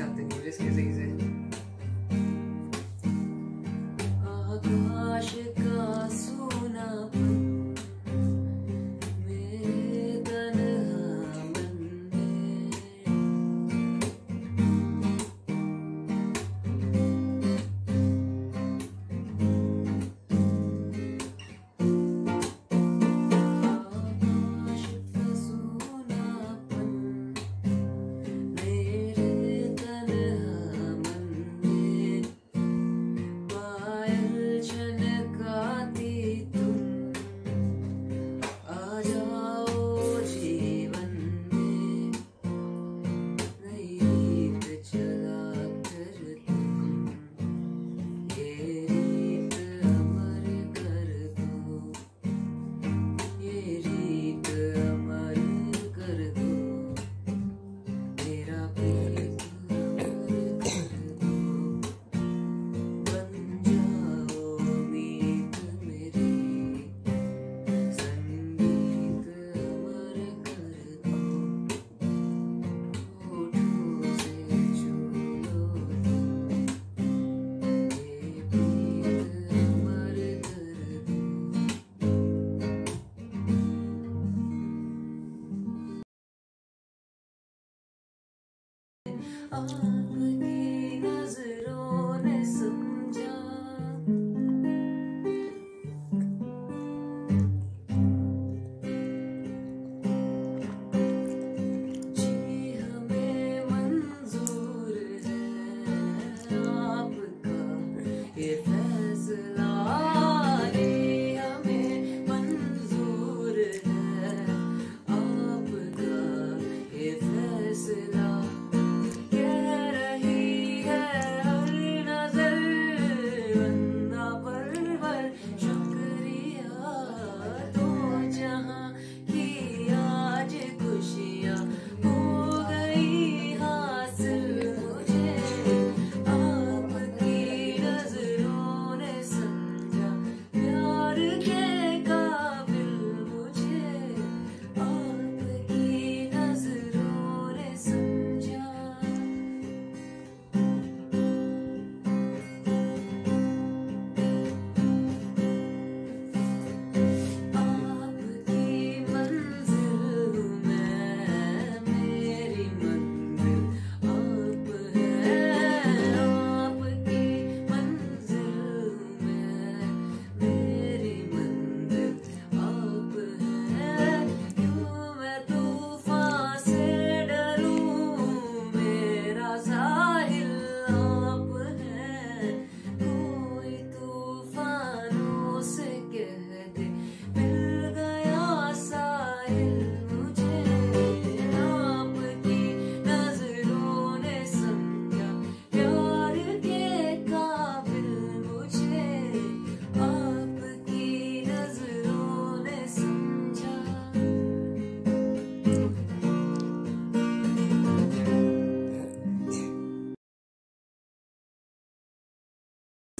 something, you just get lazy. आपकी नजरों ने समझा जी हमें मंजूर है आपका ये फैसला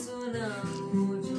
소나무죠